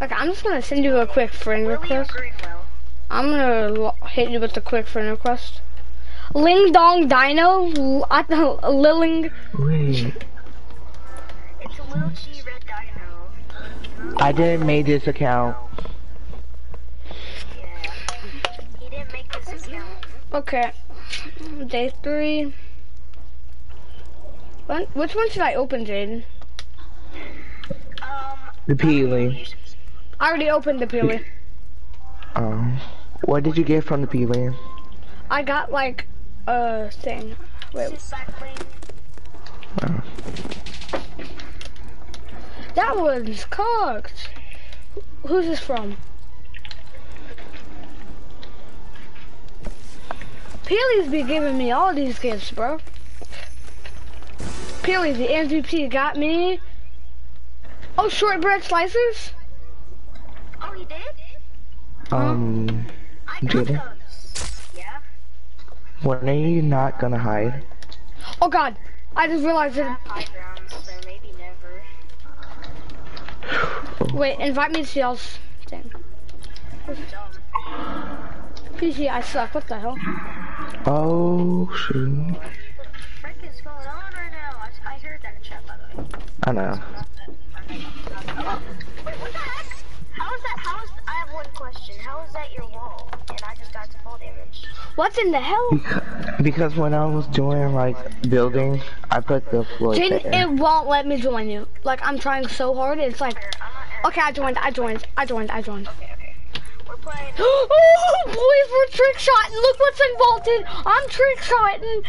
Like, I'm just gonna send you a quick friend request. I'm gonna hit you with a quick friend request. Ling Dong Dino, L- I th- Lilling. Wait, It's a little G red dino. I didn't make this account. Yeah. He didn't make this account. Okay. Day three. When, which one should I open, Jaden? Um. The Peely. I already opened the Peely. Um, what did you get from the Peely? I got like a thing. Wait, Oh. that one's cocked. Who's this from? Peely's be giving me all these gifts, bro. Peely, the MVP, got me. Oh, shortbread slices? Oh, he did? Um, I got Did he? Yeah. when are you not gonna hide? Oh god, I just realized I it. have high so maybe never. Wait, invite me to y'all's thing. Dumb. PC, I suck. What the hell? Oh shoot! What the frick is going on right now? I, I heard that chat, by the way. I know. Wait, what the heck? How is that? How is? I have one question. How is that your wall? And I just got to fall damage. What in the hell? Beca- Because when I was doing like building, I put the floor Jaden, there. it won't let me join you. Like, I'm trying so hard. It's like, Here, I'm uh, not. Uh, okay, I joined, I joined, I joined, I joined. Okay, okay. We're playing. oh, boys, we're trick shotting. Look what's involved. I'm trick shotting.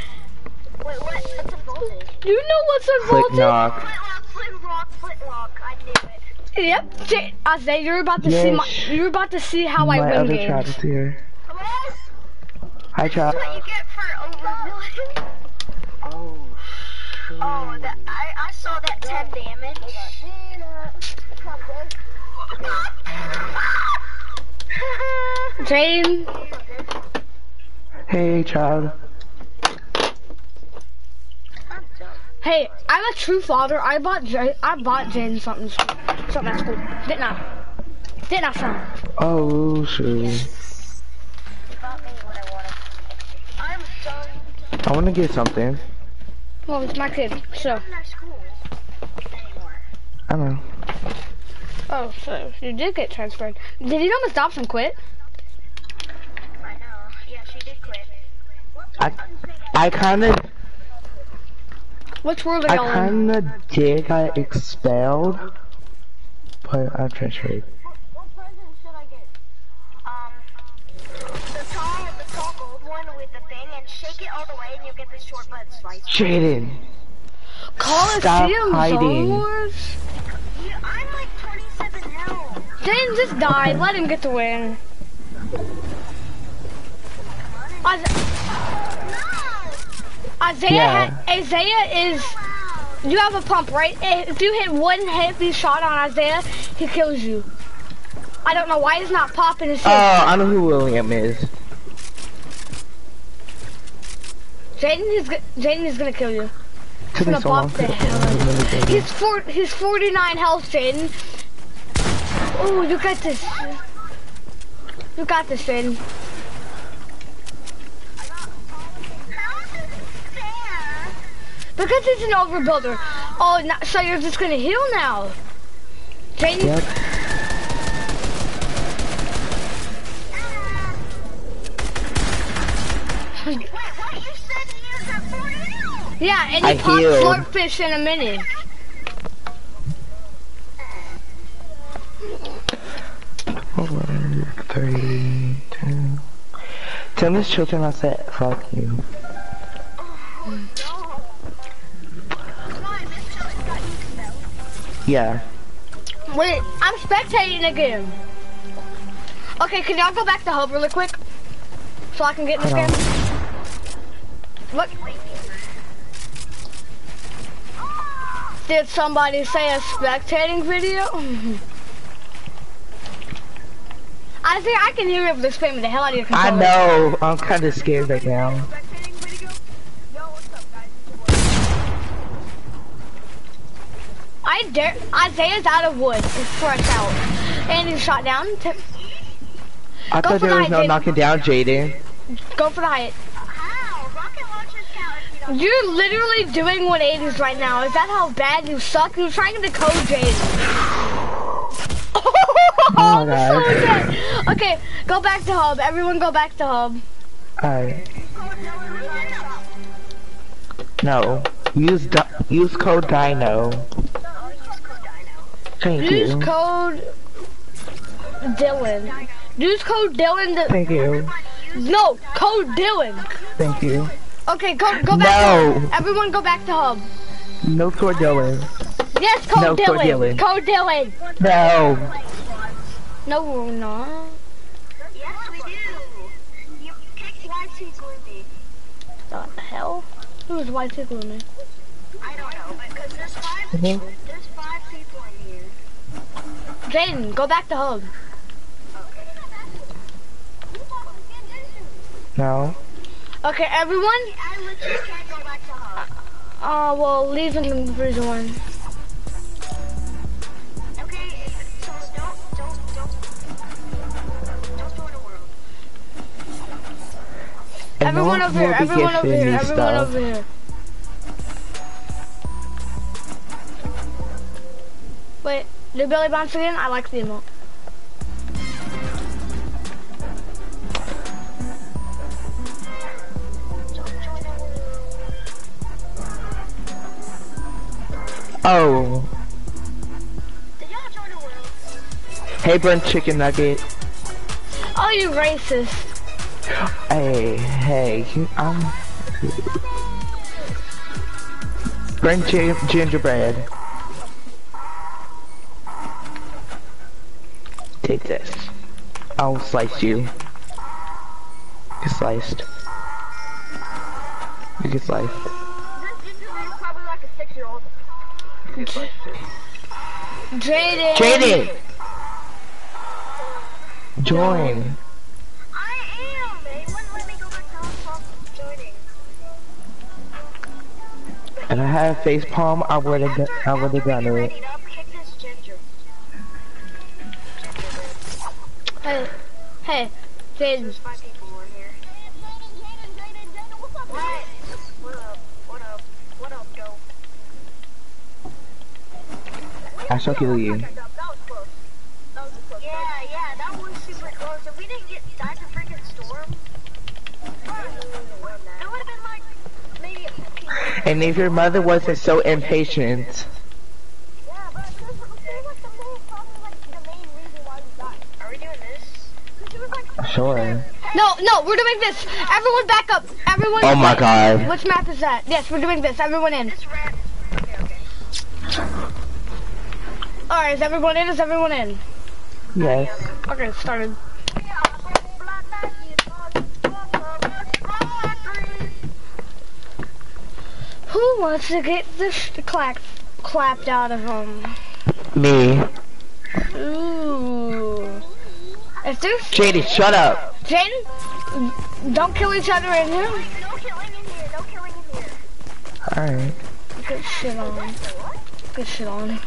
Wait, what? What's involved? Do you know what's Flick involved? knock. Flintlock, flintlock, flintlock. I knew it. Yep. J- Isaiah, uh, you're about to see my, you're about to see how I My win other child games. is here. Hello? Hi, child. What you get for overbuilding? Oh. Oh, that, I, I saw that 10 damage. Jaden, Hey, child. I'm dumb. Hey, I'm a true father. I bought J- I bought Jaden something, something that's cool. Didn't I? Didn't I, son? Oh shoot! You bought me what I wanted. I'm done. I want to get something. Well, it's my kid, so. I'm not school anymore. I know. Oh, so you did get transferred. Did you know Miss Dobson quit? I know. Yeah, she did quit. I, I kind of, Which world are I y'all in? kind of did get expelled, but I transferred. What present should I get? Um, the tall, the tall gold one with the thing, and shake it all the way, and you'll get the short bud slice. Jaden, Coliseum hiding. Zone Wars? You, I'm like 27 health. Jaden just died. Let him get the win. Isa- No! Isaiah, Yeah. ha- Isaiah is. You have a pump, right? If you hit one heavy shot on Isaiah, he kills you. I don't know why he's not popping his Oh, uh, shit. I know who William is. Jaden is Jaden is gonna kill you. Took gonna so long the hell out really get it. He's four. He's 49 health, Jaden. Oh, you got this. You got this, Jaden. How is this fair? Because it's an overbuilder. Oh, no, so you're just gonna heal now. Jaden, Yep. Wait, what? You said he was at 40 now? yeah, and I he popped healed. swordfish in a minute. Eleven, three, two. Tell these children I said fuck you. Oh, Yeah. Wait, I'm spectating again. Okay, can y'all go back to hub really quick? So I can get in this game? Look. Did somebody say a spectating video? I think I can hear it if they're spamming the hell out of your controller. I know. I'm kind of scared right now. Spectating video? Yo, what's up, guys? It's your boy. I dare Isaiah's out of wood. It's fresh out. Andy's shot down. Tim, I Go thought there the was no knocking down Jaden. go for the height. How? Rocket launchers count if you don't. You're literally doing 180s right now. Is that how bad you suck? You're trying to code Jaden. Oh my God. so dead. Okay, go back to hub. Everyone go back to hub. Alright. No. Use di use code Dino. Thank Use you. code Dylan. Use code Dylan. To, Thank you. no, code Dylan. Thank you. Okay, go go back. No. To hub. Everyone go back to hub. No code Dylan. Yes, code No, code Dylan. Dylan. Code Dylan. No. No, we're not. Yes, we do. You kicked YT Gloomy. The hell? Who's white tickling me? I don't know, because there's 5 Mhm. there's five people in here. Jaden, go back to hub. No. Okay, everyone. I literally can't go back to hub. Uh, well, leave in the freezer one. Okay, so don't, don't, don't, don't join the world. And Everyone over here. Everyone over here. Everyone over here. Wait, did Billy bounce again? I like the emote. Join the world. Oh. Did y'all join the world? Hey, burnt chicken nugget. Oh, you racist. Hey, hey. Um. I'm. Burnt gingerbread. Take this. I'll slice you. Get sliced. You get sliced. This gingerbread is probably like a six-year-old. Jaden. Jaden! Join. I am! They wouldn't let me go back to hub, I'm joining. If I had a face palm, I would have. I would have done it. There's five people here. I shall kill you. That was close. That was close. Yeah, yeah, that was super close. If we didn't get died to freaking storm, it would have been like maybe a 15. And if your mother wasn't so impatient. Yeah, but this was like the main, probably like the main reason why we died. Are we doing this? Because it was like. Sure. No, no, we're doing this. Everyone back up. Everyone. Oh my wait. god. Which map is that? Yes, we're doing this. Everyone in. Okay, okay. Alright, is everyone in? Is everyone in? Yes. Okay, started. Who wants to get this clap, clapped out of them? Me. Ooh. If there's JD, shut up. Jaden, don't kill each other in here. No killing in here, no killing in here. Alright. Good shit on. Good shit on.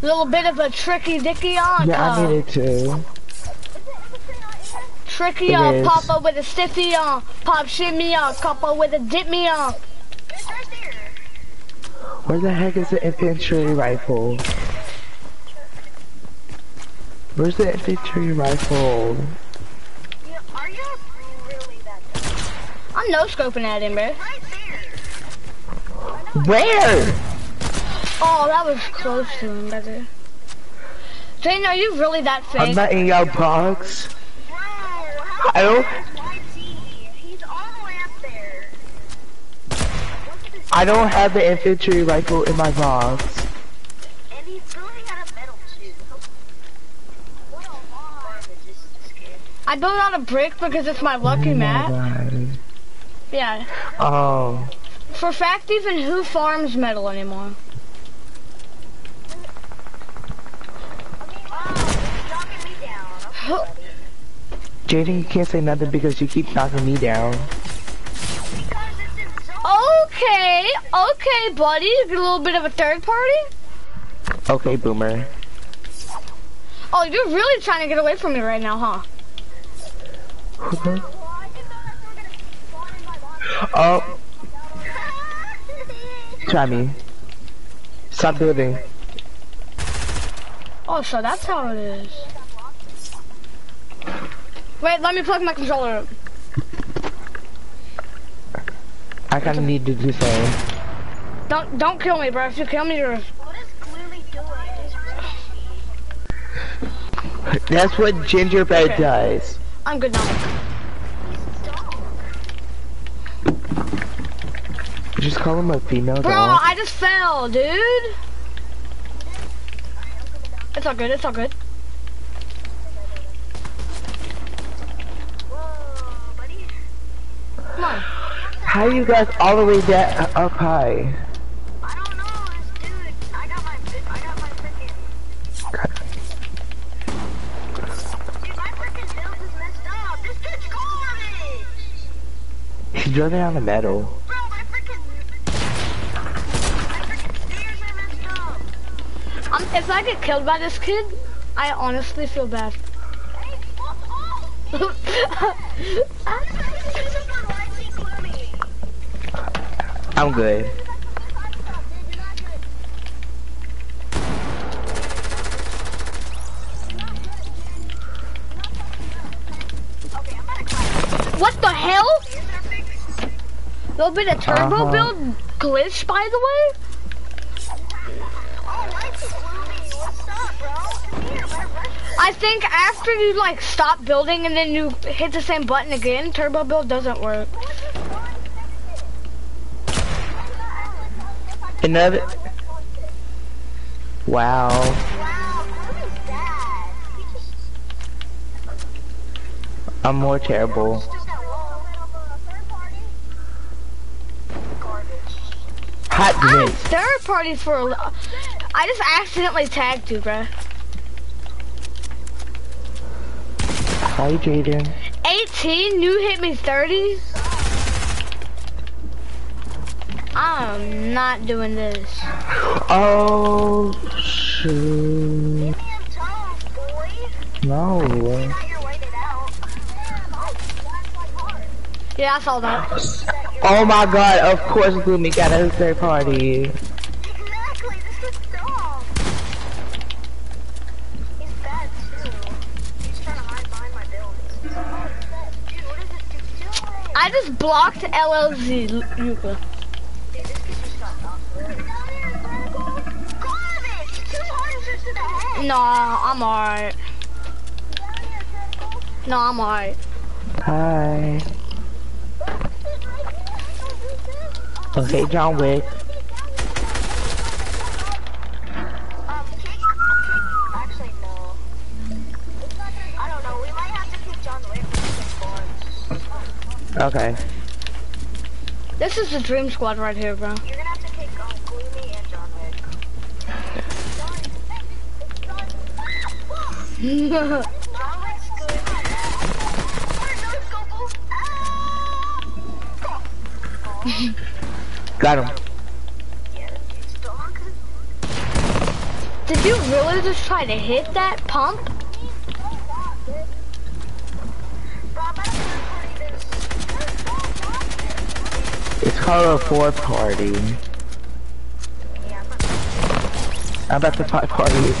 Little bit of a tricky dicky on. Yeah, I uh. needed to. Tricky It on, is. Papa with a stiffy on, pop shimmy on, Papa with a dip me on. It's. Where the heck is the infantry rifle? Where's the infantry rifle? You, are you really that dumb? I'm no scoping at him, bro. Right there. Where? Oh, that was close to him, brother. Jane, are you really that fake? I'm not in your box. Bro, how I don't. He's all the way up there. Look at. I don't have the infantry rifle in my box. And he's building out of metal too. What a lie. Just kidding. I built out a brick because it's my lucky oh map. my. Yeah. Oh. For fact, even who farms metal anymore? You're knocking me down. Who- Okay, buddy. Jaden, you can't say nothing because you keep knocking me down. Because it's in zone. Okay, okay, buddy. A little bit of a third party. Okay, boomer. Oh, you're really trying to get away from me right now, huh? Oh, try me. Stop building. Oh, so that's how it is. Wait, let me plug my controller up. I kind of need to do the same. Don't don't kill me, bro. If you kill me, you're. What is Gloomy doing? That's what gingerbread Okay. does. I'm good now. Just call him a female Bro, dog. I just fell, dude. It's all good. It's all good. Whoa, buddy. Come on. How you guys all the way that up high? I don't know, dude. I got my, I got my freaking. Dude, my freaking build is messed up. This kid's garbage. He drove down the metal. If I get killed by this kid, I honestly feel bad. Hey, fuck off. I'm trying to do this on YT Gloomy. I'm good. Okay, I'm gonna cry. what the hell? Is there fix? Little bit of turbo Uh-huh. build glitch, by the way. I think after you like stop building and then you hit the same button again, turbo build doesn't work. Another. Wow. Wow, Gloomy's bad. He just I'm more terrible. still got wall. Third party. Garbage. Hot I'm third party for. a I just accidentally tagged you, bruh. Hi, Jaden. 18, you hit me 30. I'm not doing this. Oh, shoot. Give me a toe, boy. No. Not your out. Oh, oh, that's like hard. Yeah, I saw that. Oh my god, of course Gloomy got a third party. I just blocked LLZ, Yuka. Dude, this kid just got knocked away. Garbage! 200 to the head! No, I'm alright. No, I'm alright. Hi. Okay, John Wick. Okay. This is the dream squad right here, bro. You're gonna have to kick um, Gloomy and John Wick. John Wick's good. Where's no Scopel? Got him. Yeah, it's dog. Did you really just try to hit that pump? Bro, I bet I'm gonna It's a four party. Yeah, I'm about to five party.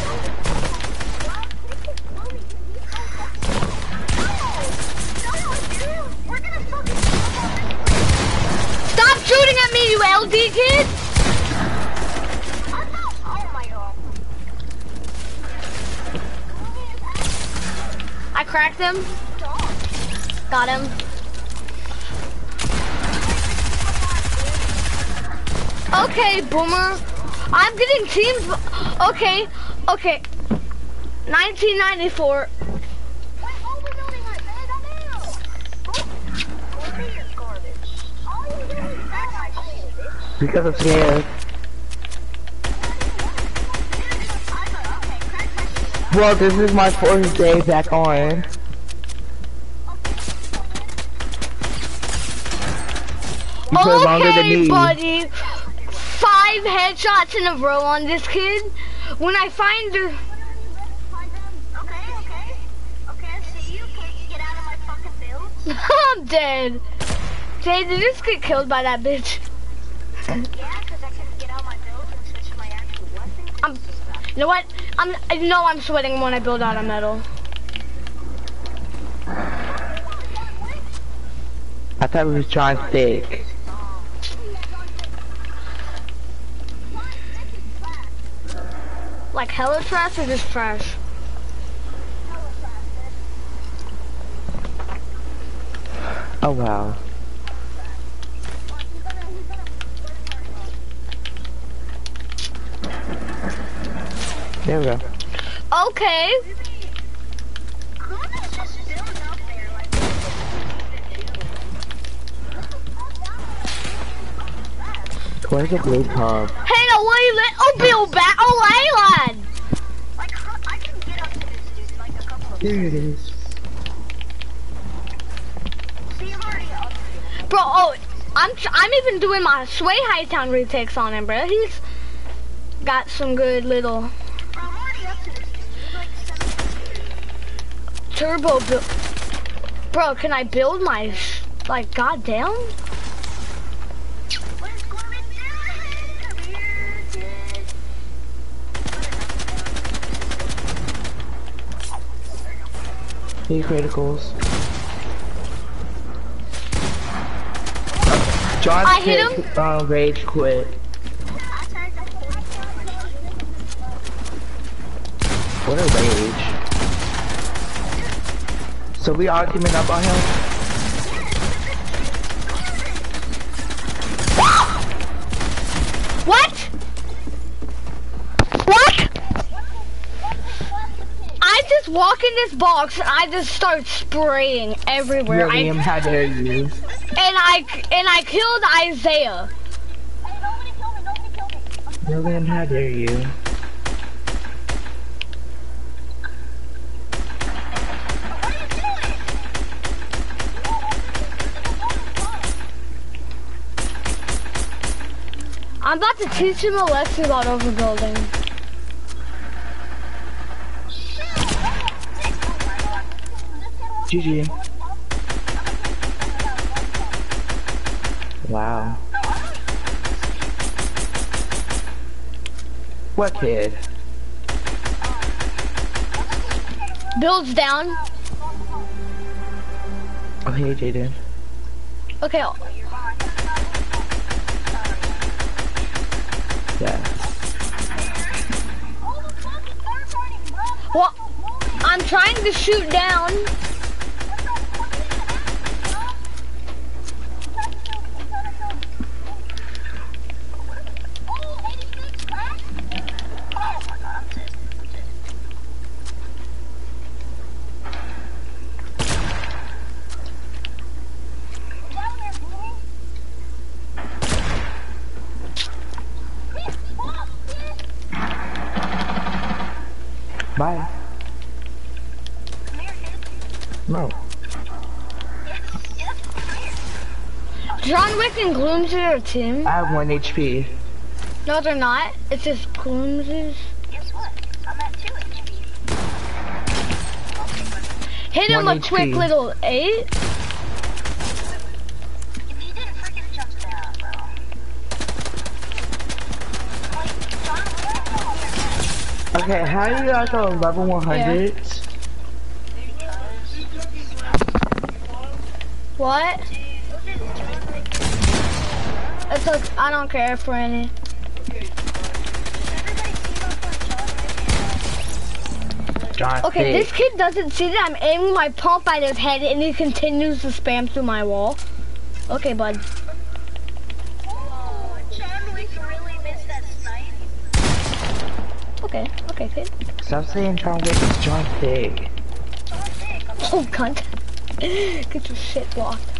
Stop shooting at me, you LD kid! I cracked him. Got him. Okay, Boomer. I'm getting teams. Okay, okay. 1994. Because I'm scared. Well, this is my fourth day back on. You play longer than Okay, buddy. Five headshots in a row on this kid. When I find her, Okay, okay. Okay? I'm dead. Jay, did you just get killed by that bitch? Yeah, because I couldn't get out my build and switch my actual weapon. I'm- You know what? I'm. I know I'm sweating when I build out of metal. I thought we was trying to thick. Like hella trash or just trash? Oh wow. There we go. Okay. Who's just building out there like Where's the blue pump? Hey, wait, let, oh, Bill back. Oh, Aylan. Like, huh, I can get up to this dude in like a couple of There it is. See, I'm already up here. Bro, oh, I'm, I'm even doing my Sway High Town retakes on him, bro. He's got some good little Bro, I'm already up to this dude. He's like seven. turbo build. Bro, can I build my, sh- like, goddamn? Where's Gorman doing? Come here, kid. Three criticals. John I hit him. Uh, rage quit. I tagged him 44 What a rage. So we up on him? What? What? I in this box and I just start spraying everywhere. I, William, how dare you? and I and I killed Isaiah. Hey, nobody kill me, nobody kill me. William, how dare you? What are you doing? I'm about to teach him a lesson about overbuilding. GG. Wow. What kid? Builds down. Oh, hey, Jaden. Okay, I'll- Yeah. well, I'm trying to shoot down. Bye. No. John Wick and a team. I have one HP. No, they're not. It's just Gloomsy's. Guess what? I'm at 2 HP. Hit him One a quick little eight. If you didn't freaking jump down, bro. Like, John Wick, Okay, how do you guys go level 100? What? Okay. I don't care for any. John Okay, this kid doesn't see that I'm aiming my pump at his head and he continues to spam through my wall. Okay, bud. Oh, really missed that snipe. Okay, okay, kid. Stop saying John Wick, it's John. John Wick, Oh, cunt. Get your shit blocked.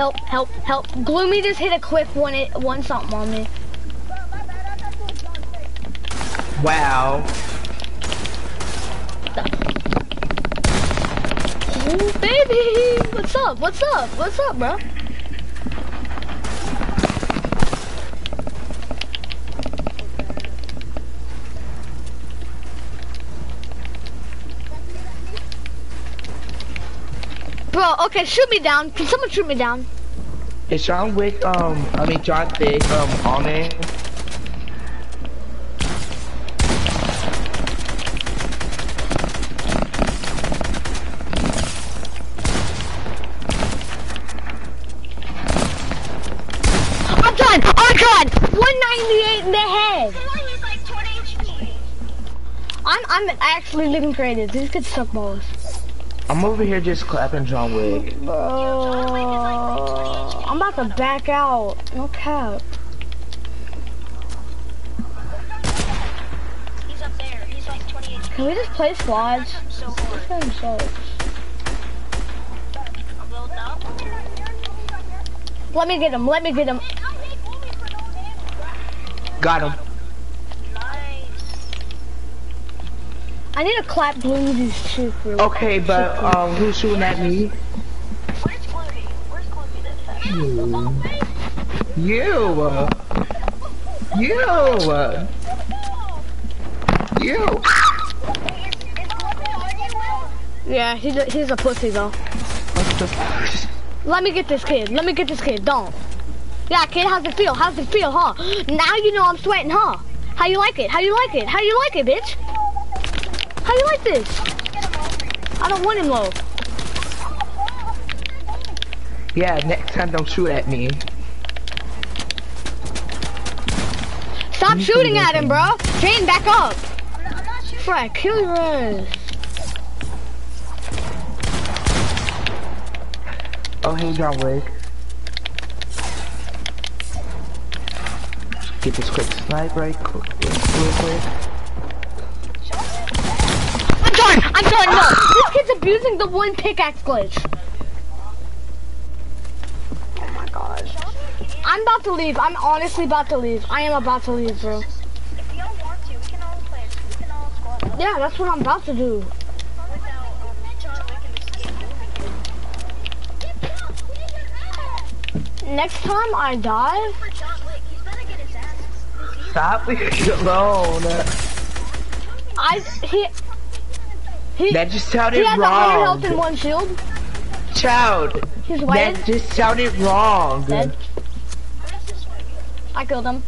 Help, help, help. Gloomy just hit a quick one, it, one something on me. Wow. Baby! What's up? What's up? What's up, bro? Bro, okay, shoot me down. Can someone shoot me down? Is John Wick, um, I mean John Wick, um, on it? I'm done! I'm done! 198 in the head! He's like 20 HP. I'm I'm actually living creative. These kids suck balls. I'm over here just clapping John Wick. Bro, I'm about to back out. No cap. He's up there. He's like 20 HP. Can we just play squads? So hard. This game sucks. I'm building up. Let me get him. Let me get him. Got him. I need to clap Bluesy's chick real Okay, but, um, who's shooting at me? Where's Chloe? Where's Chloe this time? You. uh, You. uh, You. Is, is Chloe on you, Will? Yeah, he's a, he's a pussy though. What the Let me get this kid. Let me get this kid. Don't. Yeah, kid, how's it feel? How's it feel, huh? Now you know I'm sweating, huh? How you like it? How you like it? How you like it, bitch? How you like this? I don't want him low. Yeah, next time don't shoot at me. Stop You shooting at him, bro. Jane, back up. I'm not shooting. Frank, kill your ass. Oh, hey, John Wick. Get this quick snipe right quick, real quick. I'm done. No, this kid's abusing the one pickaxe glitch. Oh my gosh. I'm about to leave. I'm honestly about to leave. I am about to leave, bro. If you don't want to, we can all play. We can all squad Yeah, that's what I'm about to do. without um, John Wick and escape moving. Next time I die, For John Wick, he's better get his ass. Stop leaving me alone. I he he That just he sounded has a hundred health and wrong. one shield. Child, He's that just sounded wrong. Dead. I killed him.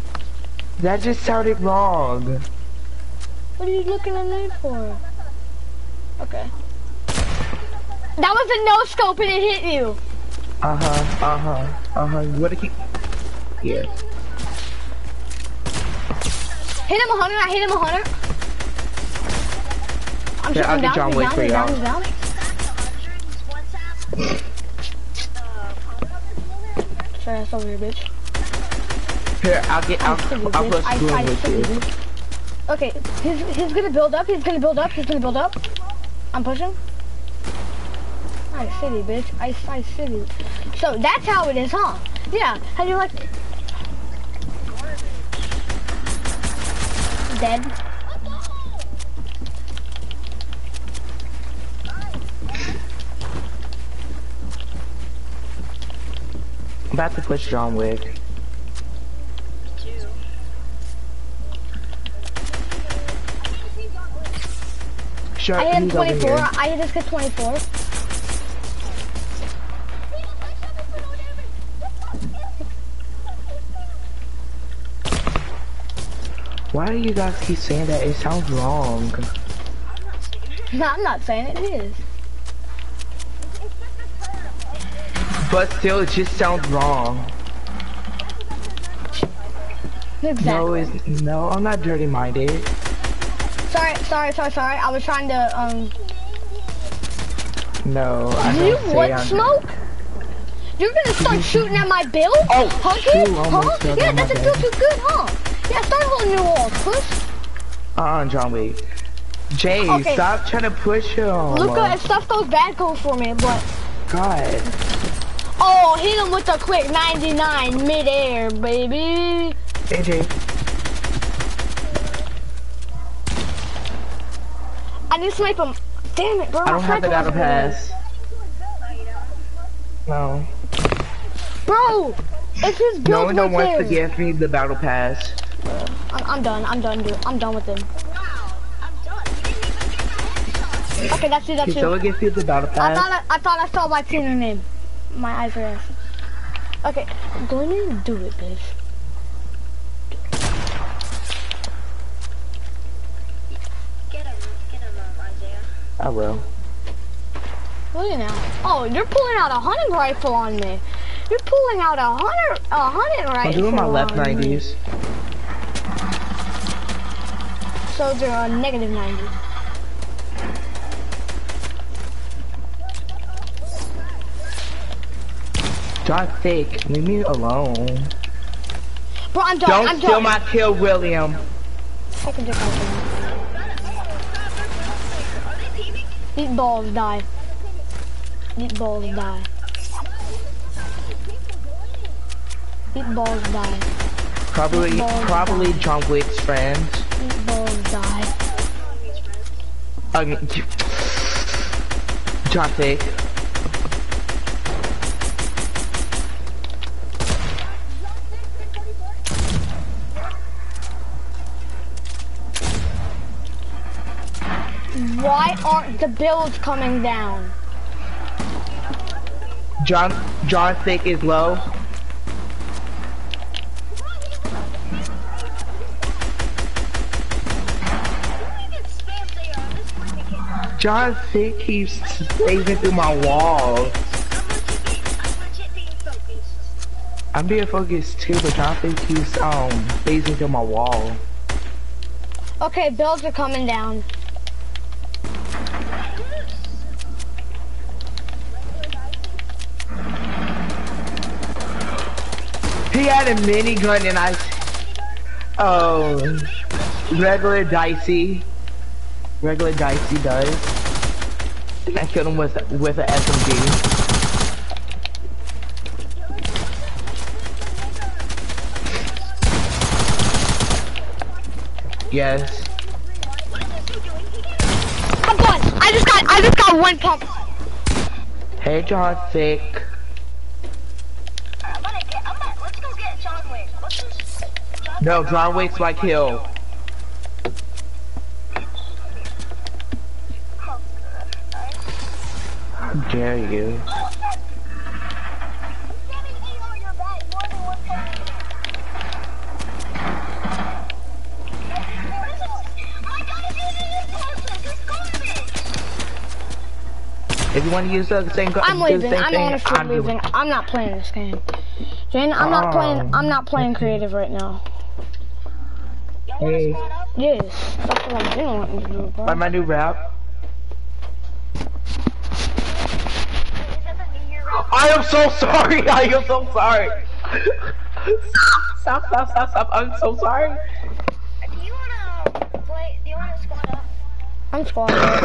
That just sounded wrong. What are you looking at me for? Okay. That was a no scope and it hit you. Uh huh, uh huh, uh huh. You wanna keep. Yeah. Hit him a hundred. I hit him a hundred. I'm Yeah, I'll get John down. Wick for down. He's down. y'all. He's down. Sorry, that's over here, bitch. Here, I'll get. I'll, I see you, I'll bitch. put spoon I with see you, you. bitch. Okay, he's he's gonna build up. He's gonna build up. He's gonna build up. I'm pushing. I city, bitch. I I city. So that's how it is, huh? Yeah. How do you like? Dead. I'm about to push John Wick. Sure, I hit him he's over 24. I just got 24. Why do you guys keep saying that? It sounds wrong. No, I'm not saying it is. But still, it just sounds wrong. Exactly. No, it's, no, I'm not dirty minded. Sorry, sorry, sorry, sorry. I was trying to, um, No, I do you want I'm- smoke? You're gonna start shooting at my build? Oh, huh, kid? Huh? Yeah, him, that my doesn't feel too good, huh? Yeah, start holding your walls, push. Uh-uh, John Wick. Jay, Okay. stop trying to push him. Luca, if stuff goes bad, go for me, but... God. Oh, hit him with a quick 99 midair, baby. AJ, I need to snipe him. Damn it, bro. I my don't have the sniper battle pass. No. Bro, it's his build No one right wants to give me the battle pass. I'm, I'm done. I'm done. Dude. I'm done with him. I'm done. You didn't even get the headshot. Okay, that's it. That's Can it. someone give me the battle I pass? thought I, I thought I saw my trainer name. My eyes are. Okay, go ahead and do it, bitch. Get him, get him, um, Isaiah. I will. Look at now. Oh, you're pulling out a hunting rifle on me. You're pulling out a hunter, a hunting rifle. I'm doing my left on me. 90s. So they're a negative 90. John Thick, leave me alone. Bro, I'm done. Don't I'm steal done. my kill, William. Can just Eat balls, die. These balls, die. These balls, die. Probably, Ball probably John Wick's friends. Eat balls, die. I mean, John Thick. Why aren't the bills coming down? John, John Thick is low. John Thick keeps phasing through my walls. I'm being focused too, but John Thick keeps um phasing through my wall. Okay, bills are coming down. He had a minigun and I, oh, regular dicey, regular dicey does. And I killed him with with an SMG. Yes. I'm. I just got. I just got one pump. Hey, John Thick. I'm gonna get, I'm gonna, let's go get John Wick. What's this? John No, John Wick's my kill. Dare you? If you want to use the same gun, I'm leaving. I'm honestly I'm leaving. I'm not playing this game. Jane, I'm not oh. playing. I'm not playing creative right now. Hey, Yes, that's what I'm doing. What to do, bro. buy my new rap. I am so sorry. I am so sorry. Stop, stop, stop, stop. I'm so sorry. Do you wanna play, do you wanna squad up? I'm squatting. I'm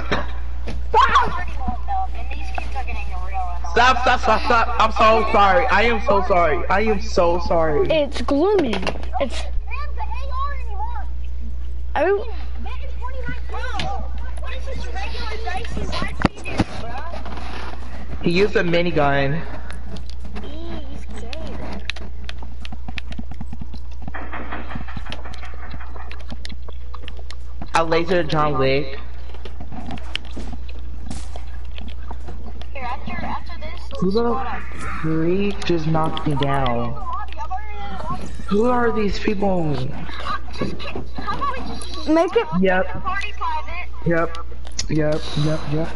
pretty warmed up, and these kids are getting real annoying. Stop, stop, stop, stop. I'm so sorry. I am so sorry. I am so sorry. It's gloomy. It's. Grab the AR anymore. Oh, That is 29 pounds. What is this regular dicey white penis, bro? He used a minigun. I lasered John Wick. Here, after, after this, Who the freak just knocked me down? Lobby, I've already in Who are these people? the lobby. How about we just make it. Yep, party yep, yep, yep, yep.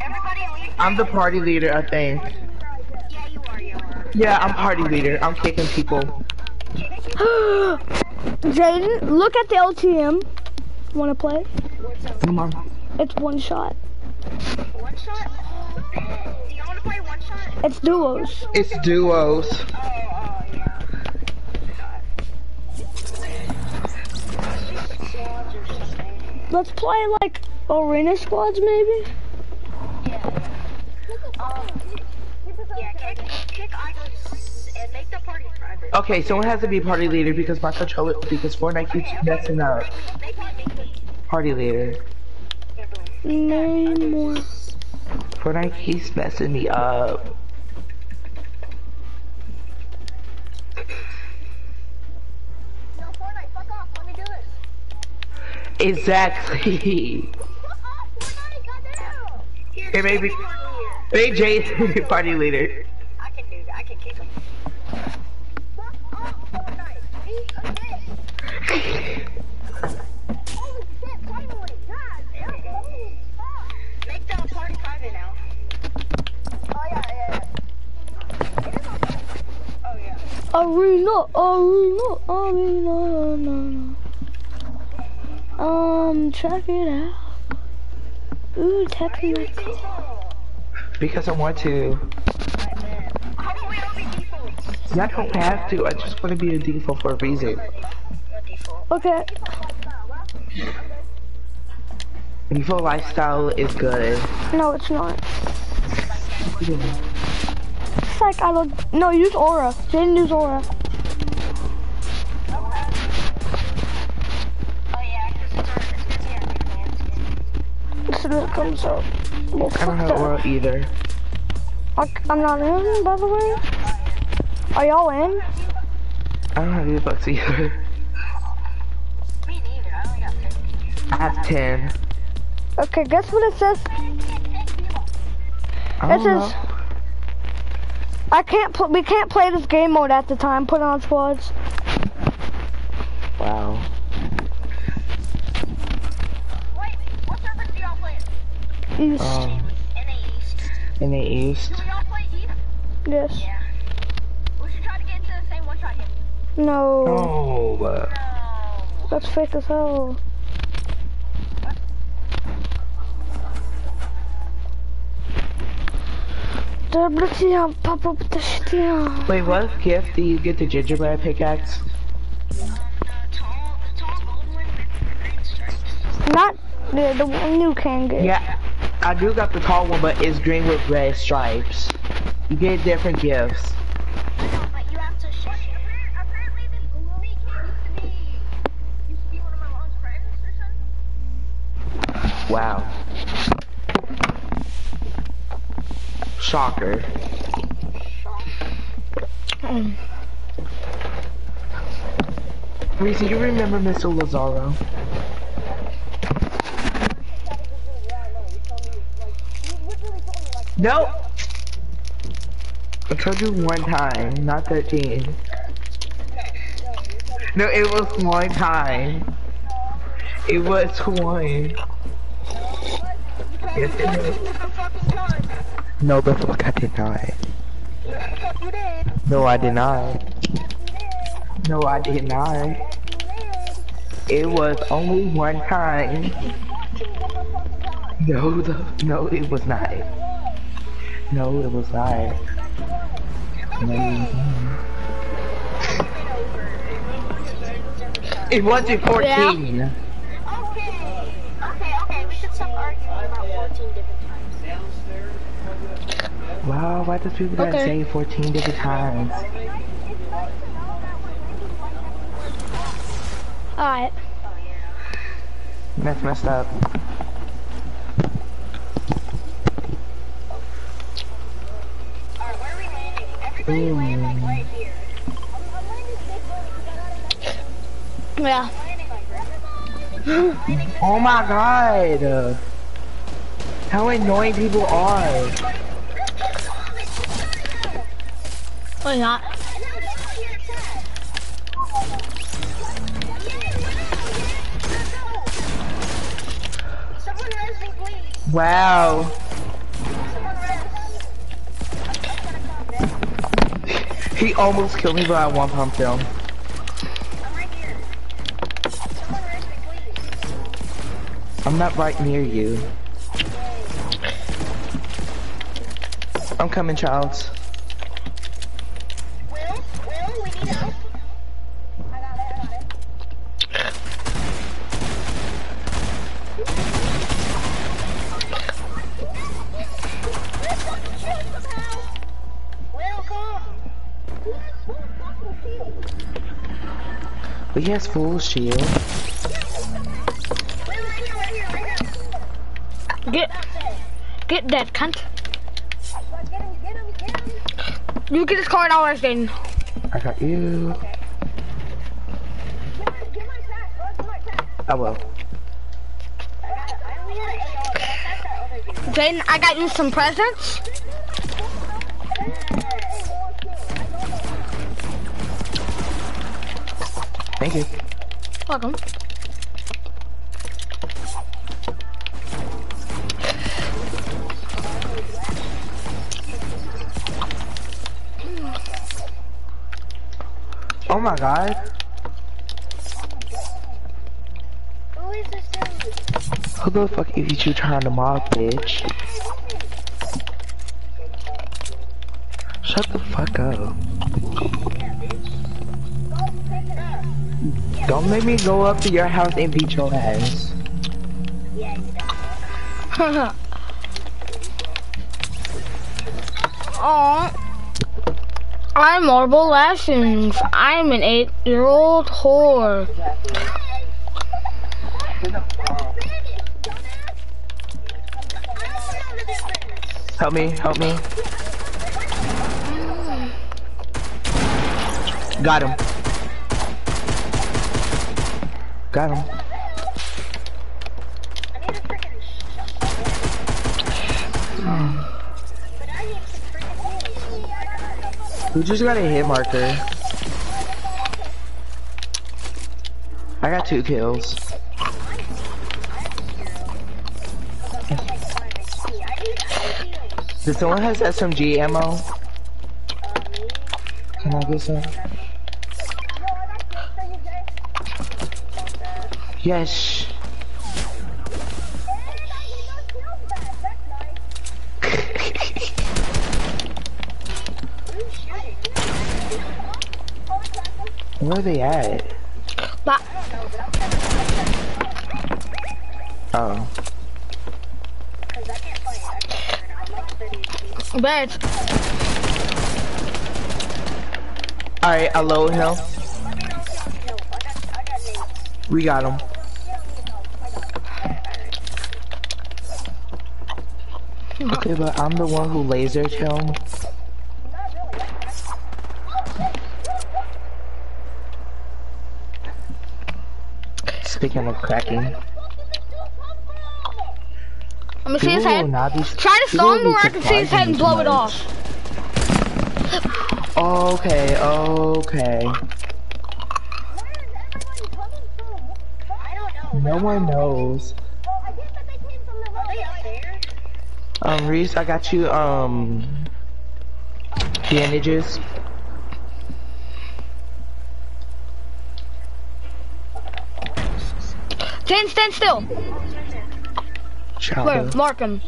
Everybody. I'm the party leader, I think. Yeah, you are, you are. Yeah, I'm party leader. I'm kicking people. Jaden, look at the LTM. Wanna play? Come on. It's one shot. One shot? Do you wanna play one shot? It's duos. It's duos. Oh, oh, Let's play like arena squads maybe. Um, yeah, kick, kick and make the party private. Okay, someone has to be party leader because my controller, because Fortnite keeps messing up. Make me, make me. Party leader. Name more. Fortnite keeps messing me up. Exactly. Fortnite, goddamn. Here, Hey, baby. Discord. Hey, Jay, party leader. I can do that. I can kick him. Oh. Oh. Arena, arena, arena, no, no. Um, check it out. Ooh, technical. Because I want to. How about we all be defaults? I don't have to. I just want to be a default for a reason. Default? Okay. Default lifestyle is good. No, it's not. It's like I don't. No, use Aura. Jaden use Aura. Man skin. As soon as it comes up. Well, I don't have that. aura either. I, I'm not in, by the way. Are y'all in? I don't have any bucks either. Me neither. I only got 50. I have 10. Okay, guess what it says? I This don't is- know. I can't. Pl we can't play this game mode at the time. Put on squads. Wow. Wait, what servers do y'all play? East. Um, NA East. in the east. Do we all play East? yes. Yeah. We should try to get into the same one-shot game. No. Oh, uh, No. That's fake as hell. Dobra, pop up the shit. wait, what gift do you get the gingerbread pickaxe? Um, the tall, the tall gold one with green stripes. Not the the one you can get. Yeah, I do got the tall one, but it's green with red stripes. You get different gifts. Wow. Shocker. Mm. Reese, you remember Mr. Lazaro? No. I told you one time, not 13. No, it was one time. It was one. Yes, it is. No, the fuck I did not. No, I did not. No, I did not. It was only one time. No, the, no, it was not. No, it was I. No. It wasn't 14. Okay. Okay, okay, we should stop arguing about 14 different times. Wow, why does people gotta say 14 different times? Alright. That's messed up. Alright, where are we landing? Everybody land like right here. I'm landing this way because I got Yeah. landing like right Oh my god! How annoying people are! Why not? Someone res me, please. Wow! He almost killed me, but I one pump film. I'm not right near you. I'm coming, Charles. He has full shield. Get get that cunt. Get get him, get him. You get this card, I'll then. I got you. Get my, get my I will. I got, I only had an AR, but that's that other dude. Jaden, I got you some presents. Welcome. Oh my god. Who the fuck is you trying to mob, bitch? Shut the fuck up. Don't make me go up to your house and beat your ass. Got Aw. I'm Marble Lashings. I'm an eight-year-old whore. Help me, help me. Got him. Got him. I need a freaking But I need some him. Oh. Who just got a hit marker? I got two kills. Does someone has SMG ammo? Can I get some? Yes. Where are they at? But Oh. bet. Alright, I load him. We got him. Okay, but I'm the one who lasered him. Speaking of cracking. Let me see his head. Try to stall him where I can see his head and blow it off. Okay, okay. No one knows. Um, Reese, I got you, um, bandages. Jaden, stand still. Child. Where? Mark him.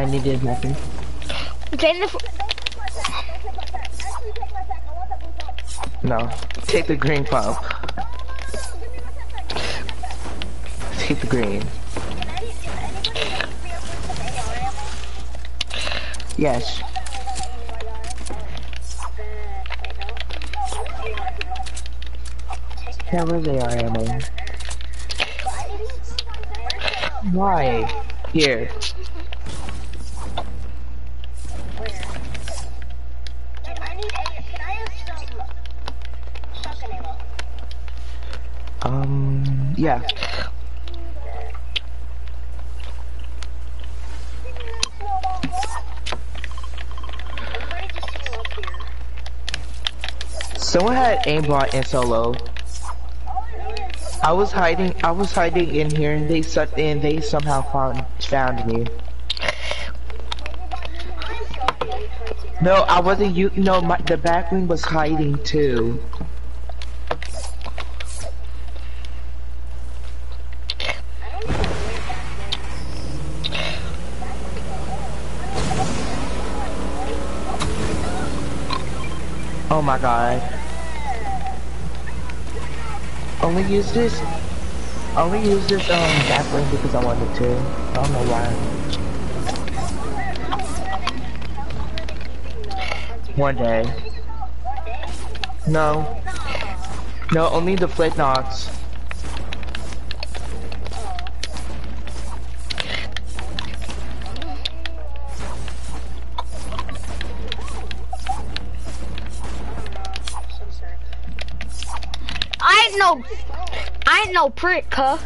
I needed need his nothing. Jaden, if No. Take the green pump. Take the green. Yes. Yeah, where they are, ammo. Why? Here. Um, yeah. Someone had aimbot in solo. I was hiding. I was hiding in here, and they sucked in. They somehow found found me. No, I wasn't. You no, my the back wing was hiding too. Oh my god. Only use this. Only use this um back because I wanted to. I don't know why. One day. No. No, only the flint knocks. No, I ain't no prick, huh?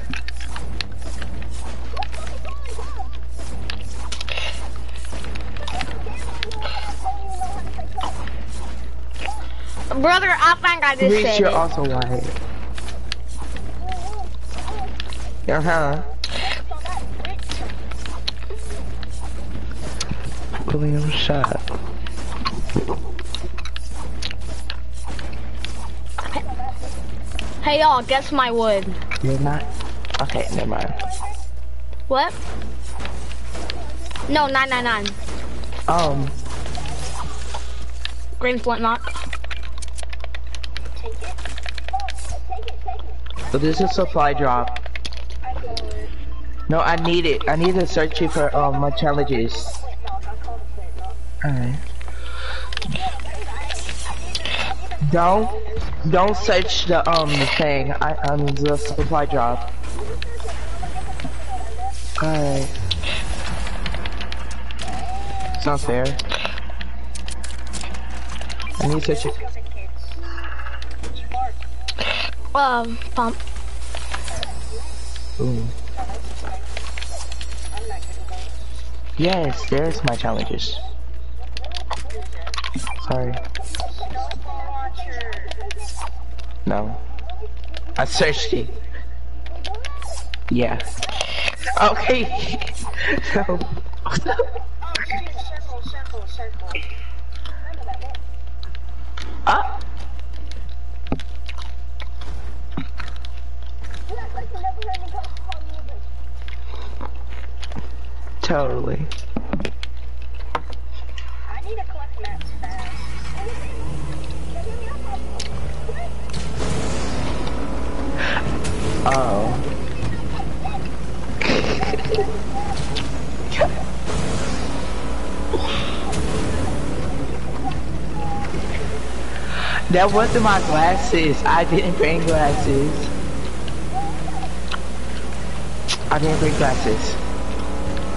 Brother, I think I just Reach, said you're it. also white. Uh huh. William, shut Hey y'all, guess my wood. You're not. Okay, never mind. What? No, 999. Um, Green flintlock. Take it. Take it, take it. so this is supply drop. I call it. No, I need it. I need to search it for um my challenges. Flintlock. I call it flintlock. Alright. Don't don't search the um thing. I um the supply drop. Alright. It's not fair. I need to search it. Skills and kids. Spark. Um, pump. Ooh. I'm not good at those. Yes, there's my challenges. Sorry. No. I searched it. Yeah. Okay. so. Oh, circle, Oh. that wasn't my glasses. I didn't bring glasses. I didn't bring glasses.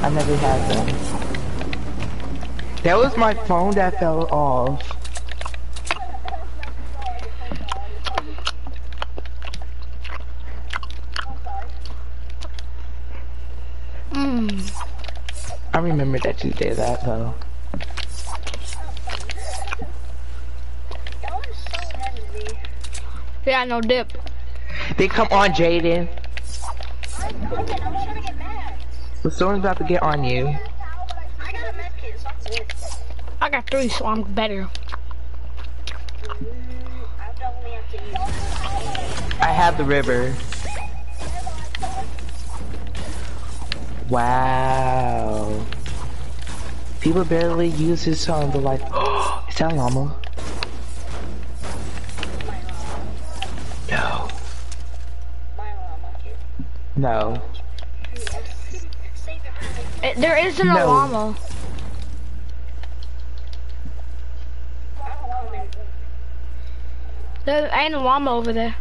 I never had them. That was my phone that fell off. Mm. I remember that you did that though. Y'all are so heavy. Yeah, no dip. They come on, Jaden. I'm trying to get mad. Well, someone's about to get on you. I got a med kit, so I'm good. I got three, so I'm better. I definitely have to use I have the river. Wow. People barely use this song, but like, oh, is that llama? No. my llama kit. No. It for me. It, there isn't a llama. I don't want it. There ain't a llama over there.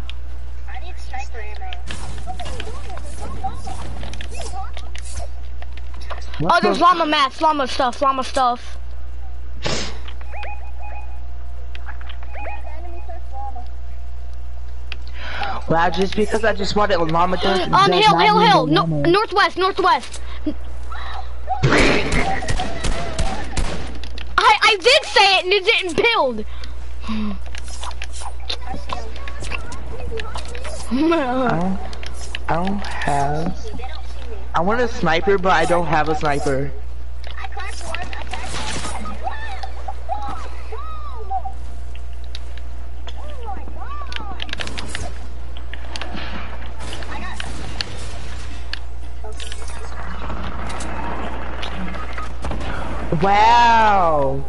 I need sniper ammo. What Oh, there's llama mats, llama stuff, llama stuff. Wow, just because I just wanted llama does Um, does hill, hill, hill, no, northwest, northwest. I, I did say it and it didn't build. I don't, I don't have. They don't see me. I want a sniper, but I don't have a sniper. Wow.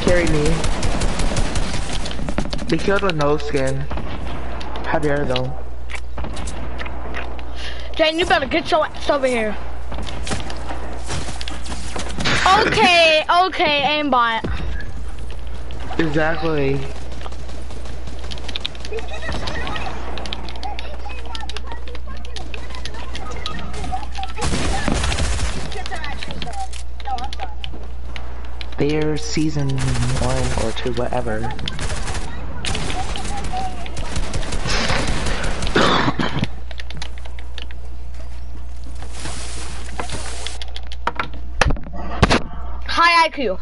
Carry me. They killed a no skin. How dare though? Jane, you better get your ass over here. Okay, okay, aimbot. Exactly. They're season one or two, whatever. You.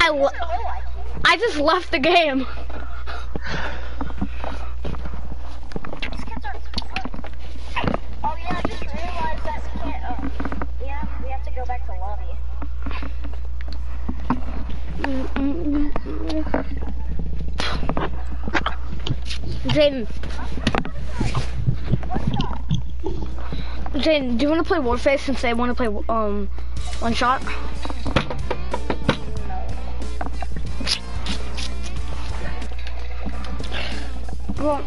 I, I. I just left the game. I. Jaden. Jaden, do you want to play Warface since they want to play um one shot? Well,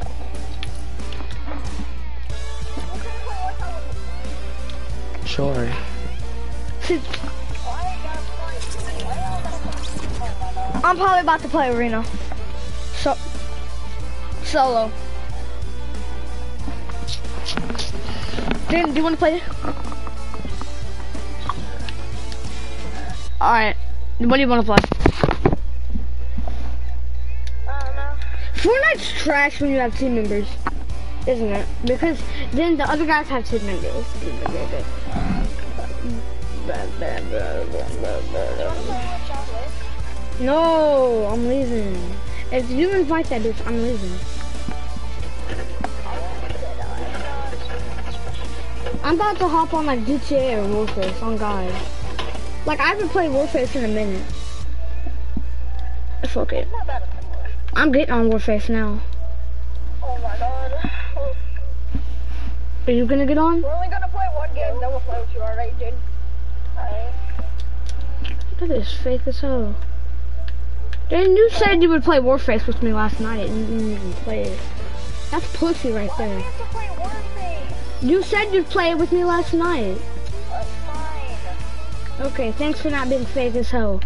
Sure. I'm probably about to play arena. So solo. Jaden, do you want to play? All right. What do you want to play? I don't know. Fortnite's trash when you have team members, isn't it? Because then the other guys have team members. No, I'm leaving. If you invite that bitch, I'm leaving. I'm about to hop on like GTA or Warface on God. Like I haven't played Warface in a minute. Fuck it. Not bad anymore. I'm getting on Warface now. Oh my god. Are you gonna get on? We're only gonna play one game, then we'll play with you, alright, dude? Alright. This fake as hell. Dan, you said you would play Warface with me last night and you didn't even play it. That's pussy right Why there. have to play Warface? You said you'd play it with me last night. Okay, thanks for not being fake as hell.